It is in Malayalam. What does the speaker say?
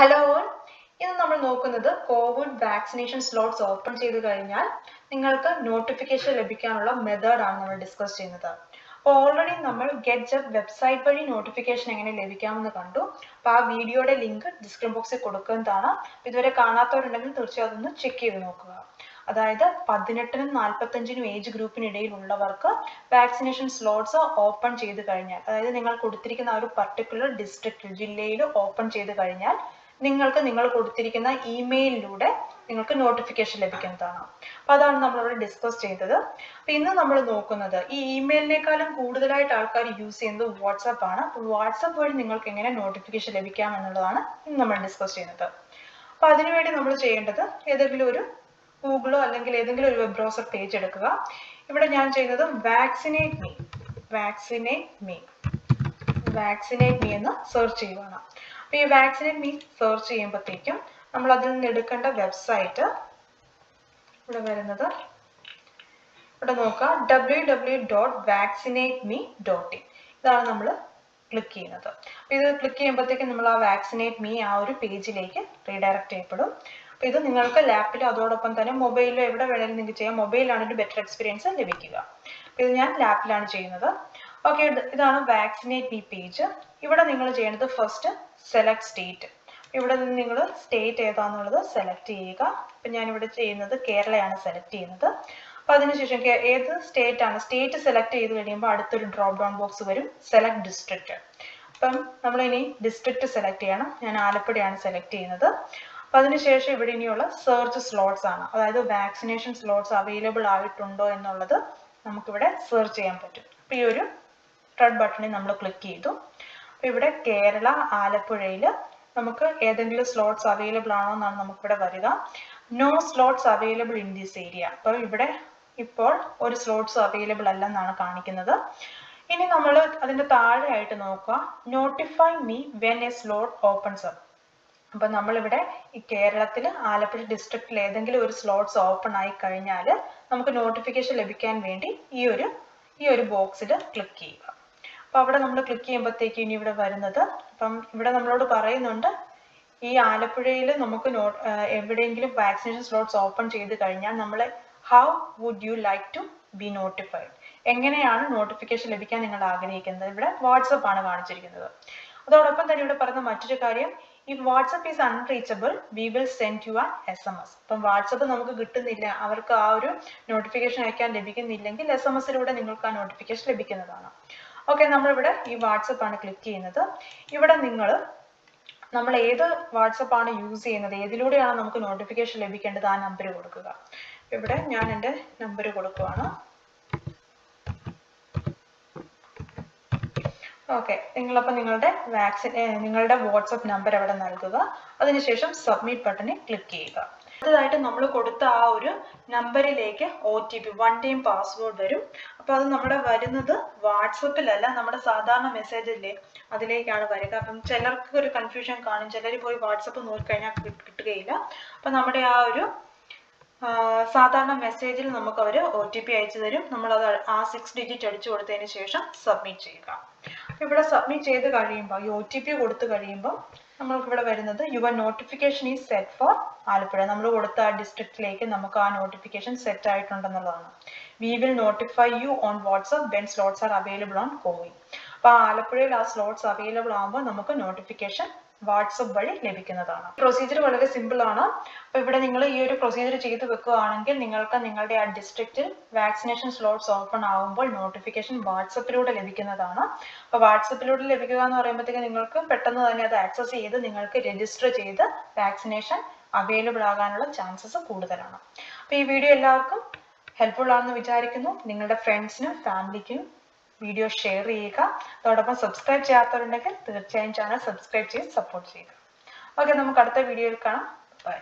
ഹലോ ഇന്ന് നമ്മൾ നോക്കുന്നത് കോവിഡ് വാക്സിനേഷൻ സ്ലോട്ട്സ് ഓപ്പൺ ചെയ്ത് കഴിഞ്ഞാൽ നിങ്ങൾക്ക് നോട്ടിഫിക്കേഷൻ ലഭിക്കാനുള്ള മെത്തേഡ് ആണ് നമ്മൾ ഡിസ്കസ് ചെയ്യുന്നത്. അപ്പോൾ ഓൾറെഡി നമ്മൾ ഗെറ്റ് ജബ് വെബ്സൈറ്റ് വഴി നോട്ടിഫിക്കേഷൻ എങ്ങനെ ലഭിക്കാമെന്ന് കണ്ടു. അപ്പോൾ ആ വീഡിയോയുടെ ലിങ്ക് ഡിസ്ക്രിപ്ഷൻ ബോക്സിൽ കൊടുക്കുന്നതാണ്. ഇതുവരെ കാണാത്തവരുണ്ടെങ്കിൽ തീർച്ചയായും അതൊന്ന് ചെക്ക് ചെയ്ത് നോക്കുക. അതായത് പതിനെട്ടിനും നാൽപ്പത്തഞ്ചിനും ഏജ് ഗ്രൂപ്പിനിടയിലുള്ളവർക്ക് വാക്സിനേഷൻ സ്ലോട്ട്സ് ഓപ്പൺ ചെയ്ത് കഴിഞ്ഞാൽ അതായത് നിങ്ങൾ കൊടുത്തിരിക്കുന്ന ആ ഒരു പർട്ടിക്കുലർ ഡിസ്ട്രിക്റ്റിൽ ജില്ലയിൽ ഓപ്പൺ ചെയ്ത് കഴിഞ്ഞാൽ നിങ്ങൾക്ക് നിങ്ങൾ കൊടുത്തിരിക്കുന്ന ഇമെയിലിലൂടെ നിങ്ങൾക്ക് നോട്ടിഫിക്കേഷൻ ലഭിക്കുന്നതാണ് അപ്പോൾ അതാണ് നമ്മളിവിടെ ഡിസ്കസ് ചെയ്തത്. അപ്പോൾ ഇന്ന് നമ്മൾ നോക്കുന്നത് ഈ ഇമെയിലിനേക്കാളും കൂടുതലായിട്ട് ആൾക്കാർ യൂസ് ചെയ്യുന്നത് വാട്സപ്പ് ആണ്. അപ്പോൾ വാട്സപ്പ് വഴി നിങ്ങൾക്ക് എങ്ങനെ നോട്ടിഫിക്കേഷൻ ലഭിക്കാം എന്നുള്ളതാണ് ഇന്ന് നമ്മൾ ഡിസ്കസ് ചെയ്യുന്നത്. അപ്പോൾ അതിനുവേണ്ടി നമ്മൾ ചെയ്യേണ്ടത് ഏതെങ്കിലും ഒരു ഗൂഗിളോ അല്ലെങ്കിൽ ഏതെങ്കിലും ഒരു വെബ് ബ്രൗസർ പേജ് എടുക്കുക. ഇവിടെ ഞാൻ ചെയ്യുന്നത് vaccinate me vaccinate me vaccinate me എന്ന് സെർച്ച് ചെയ്യുവാണ്. അപ്പോൾ ഈ വാക്സിനേറ്റ് മീ സെർച്ച് ചെയ്യുമ്പോഴത്തേക്കും നമ്മൾ അതിൽ നിന്ന് എടുക്കേണ്ട വെബ്സൈറ്റ് ഇവിടെ വരുന്നത്. ഇവിടെ നോക്കുക. W W dot vaccinate me dot in ഇതാണ് നമ്മൾ ക്ലിക്ക് ചെയ്യുന്നത്. അപ്പോൾ ഇത് ക്ലിക്ക് ചെയ്യുമ്പോഴത്തേക്കും നമ്മൾ ആ വാക്സിനേറ്റ് മീ ആ ഒരു പേജിലേക്ക് റീഡയറക്ട് ചെയ്യപ്പെടും. അപ്പോൾ ഇത് നിങ്ങൾക്ക് ലാപ്പിൽ അതോടൊപ്പം തന്നെ മൊബൈലിലോ എവിടെ വേണമെങ്കിലും നിങ്ങൾക്ക് ചെയ്യാം. മൊബൈലാണ് ഒരു ബെറ്റർ എക്സ്പീരിയൻസ് ലഭിക്കുക. അപ്പോൾ ഇത് ഞാൻ ലാപ്പിലാണ് ചെയ്യുന്നത്. ഓക്കെ ഇതാണ് വാക്സിനേറ്റ് ബി പേജ് ഇവിടെ നിങ്ങൾ ചെയ്യേണ്ടത് ഫസ്റ്റ് സെലക്ട് സ്റ്റേറ്റ് ഇവിടെ നിന്ന് നിങ്ങൾ സ്റ്റേറ്റ് ഏതാന്നുള്ളത് സെലക്ട് ചെയ്യുക. ഇപ്പം ഞാനിവിടെ ചെയ്യുന്നത് കേരളയാണ് സെലക്ട് ചെയ്യുന്നത്. അപ്പോൾ അതിനുശേഷം ഏത് സ്റ്റേറ്റ് ആണ്? സ്റ്റേറ്റ് സെലക്ട് ചെയ്ത് കഴിയുമ്പോൾ അടുത്തൊരു ഡ്രോപ്പ് ഡൗൺ ബോക്സ് വരും. സെലക്ട് ഡിസ്ട്രിക്റ്റ് അപ്പം നമ്മൾ ഇനി ഡിസ്ട്രിക്റ്റ് സെലക്ട് ചെയ്യണം. ഞാൻ ആലപ്പുഴയാണ് സെലക്ട് ചെയ്യുന്നത്. അപ്പം അതിനുശേഷം ഇവിടെ ഇനിയുള്ള സെർച്ച് സ്ലോട്ട്സ് ആണ്. അതായത് വാക്സിനേഷൻ സ്ലോട്ട്സ് അവൈലബിൾ ആയിട്ടുണ്ടോ എന്നുള്ളത് നമുക്കിവിടെ സെർച്ച് ചെയ്യാൻ പറ്റും. അപ്പം ഈ ഒരു റെഡ് ബട്ടണിൽ നമ്മൾ ക്ലിക്ക് ചെയ്തു. ഇവിടെ കേരള ആലപ്പുഴയിൽ നമുക്ക് ഏതെങ്കിലും സ്ലോട്ട്സ് അവൈലബിൾ ആണോ എന്നാണ് നമുക്കിവിടെ വരിക. No slots available in this area അപ്പോൾ ഇവിടെ ഇപ്പോൾ ഒരു സ്ലോട്ട്സ് അവൈലബിൾ അല്ലെന്നാണ് കാണിക്കുന്നത്. ഇനി നമ്മൾ അതിന്റെ താഴെയായിട്ട് നോക്കുക. Notify me when a slot opens up അപ്പൊ നമ്മളിവിടെ ഈ കേരളത്തിൽ ആലപ്പുഴ ഡിസ്ട്രിക്റ്റിൽ ഏതെങ്കിലും ഒരു സ്ലോട്ട്സ് ഓപ്പൺ ആയി കഴിഞ്ഞാൽ നമുക്ക് നോട്ടിഫിക്കേഷൻ ലഭിക്കാൻ വേണ്ടി ഈ ഒരു ഈ ഒരു ബോക്സിൽ ക്ലിക്ക് ചെയ്യുക. അപ്പൊ അവിടെ നമ്മൾ ക്ലിക്ക് ചെയ്യുമ്പോഴത്തേക്ക് ഇനി ഇവിടെ വരുന്നത്. അപ്പം ഇവിടെ നമ്മളോട് പറയുന്നുണ്ട് ഈ ആലപ്പുഴയിൽ നമുക്ക് നോ എവിടെയെങ്കിലും വാക്സിനേഷൻ സ്ലോട്ട്സ് ഓപ്പൺ ചെയ്ത് കഴിഞ്ഞാൽ നമ്മൾ how would you like to be notified എങ്ങനെയാണ് നോട്ടിഫിക്കേഷൻ ലഭിക്കാൻ നിങ്ങൾ ആഗ്രഹിക്കുന്നത്? ഇവിടെ വാട്സപ്പ് ആണ് കാണിച്ചിരിക്കുന്നത്. അതോടൊപ്പം തന്നെ ഇവിടെ പറയുന്ന മറ്റൊരു കാര്യം if WhatsApp is unreachable we will send you an S M S അപ്പം വാട്സപ്പ് നമുക്ക് കിട്ടുന്നില്ല. അവർക്ക് ആ ഒരു നോട്ടിഫിക്കേഷൻ അയക്കാൻ ലഭിക്കുന്നില്ലെങ്കിൽ എസ് എം എസിലൂടെ നിങ്ങൾക്ക് ആ നോട്ടിഫിക്കേഷൻ ലഭിക്കുന്നതാണ്. ഓക്കെ നമ്മളിവിടെ ഈ വാട്സപ്പ് ആണ് ക്ലിക്ക് ചെയ്യുന്നത്. ഇവിടെ നിങ്ങൾ നമ്മൾ ഏത് വാട്സപ്പ് ആണ് യൂസ് ചെയ്യുന്നത് ഏതിലൂടെയാണ് നമുക്ക് നോട്ടിഫിക്കേഷൻ ലഭിക്കേണ്ടത് ആ നമ്പർ കൊടുക്കുക. ഇവിടെ ഞാൻ എന്റെ നമ്പർ കൊടുക്കുവാണ്. ഓക്കെ നിങ്ങളപ്പോൾ നിങ്ങളുടെ വാക്സിൻ നിങ്ങളുടെ വാട്സപ്പ് നമ്പർ അവിടെ നൽകുക. അതിനുശേഷം സബ്മിറ്റ് ബട്ടണിൽ ക്ലിക്ക് ചെയ്യുക. അടുത്തതായിട്ട് നമ്മൾ കൊടുത്ത ആ ഒരു നമ്പറിലേക്ക് O T P one time password വരും. അപ്പോൾ അത് നമ്മുടെ വരുന്നത് വാട്സപ്പിലല്ല നമ്മുടെ സാധാരണ മെസ്സേജ് അതിലേക്കാണ് വരിക. അപ്പം ചിലർക്ക് ഒരു കൺഫ്യൂഷൻ കാണും. ചിലർ പോയി വാട്സപ്പ് നോക്കിക്കഴിഞ്ഞാൽ കിട്ടുകയില്ല. അപ്പം നമ്മുടെ ആ ഒരു സാധാരണ മെസ്സേജിൽ നമുക്ക് അവർ ഒ ടി പി അയച്ചു തരും. നമ്മളത് ആ സിക്സ് ഡിജിറ്റ് അടിച്ചു കൊടുത്തതിന് ശേഷം സബ്മിറ്റ് ചെയ്യുക. ഇവിടെ സബ്മിറ്റ് ചെയ്ത് കഴിയുമ്പോൾ ഈ ഒ ടി പി കൊടുത്തു കഴിയുമ്പോൾ നമ്മൾക്ക് ഇവിടെ വരുന്നത് your notification is set for Alappuzha. നമ്മൾ കൊടുത്ത ആ ഡിസ്ട്രിക്റ്റിലേക്ക് നമുക്ക് ആ notification set ആയിട്ടുണ്ടെന്നുള്ളതാണ്. We will notify you on WhatsApp when slots are available on CoWIN അപ്പോൾ ആലപ്പുഴയിൽ ആ സ്ലോട്ട്സ് അവൈലബിൾ ആകുമ്പോൾ നമുക്ക് നോട്ടിഫിക്കേഷൻ വാട്സപ്പ് വഴി ലഭിക്കുന്നതാണ്. പ്രൊസീജിയർ വളരെ സിമ്പിൾ ആണ്. അപ്പൊ ഇവിടെ നിങ്ങൾ ഈ ഒരു പ്രൊസീജിയർ ചെയ്തു വെക്കുകയാണെങ്കിൽ നിങ്ങൾക്ക് നിങ്ങളുടെ ആ ഡിസ്ട്രിക്റ്റിൽ വാക്സിനേഷൻ സ്ലോട്ട്സ് ഓപ്പൺ ആകുമ്പോൾ നോട്ടിഫിക്കേഷൻ വാട്സപ്പിലൂടെ ലഭിക്കുന്നതാണ്. അപ്പൊ വാട്സപ്പിലൂടെ ലഭിക്കുക എന്ന് പറയുമ്പോഴത്തേക്ക് നിങ്ങൾക്ക് പെട്ടെന്ന് തന്നെ അത് ആക്സസ് ചെയ്ത് നിങ്ങൾക്ക് രജിസ്റ്റർ ചെയ്ത് വാക്സിനേഷൻ അവൈലബിൾ ആകാനുള്ള ചാൻസസ് കൂടുതലാണ്. അപ്പൊ ഈ വീഡിയോ എല്ലാവർക്കും ഹെൽപ്ഫുൾ ആണെന്ന് വിചാരിക്കുന്നു. നിങ്ങളുടെ ഫ്രണ്ട്സിനും ഫാമിലിക്കും വീഡിയോ ഷെയർ ചെയ്യുക. അതോടൊപ്പം സബ്സ്ക്രൈബ് ചെയ്യാത്തവരുണ്ടെങ്കിൽ തീർച്ചയായും ചാനൽ സബ്സ്ക്രൈബ് ചെയ്ത് സപ്പോർട്ട് ചെയ്യുക. ഓക്കെ നമുക്ക് അടുത്ത വീഡിയോയിൽ കാണാം. Bye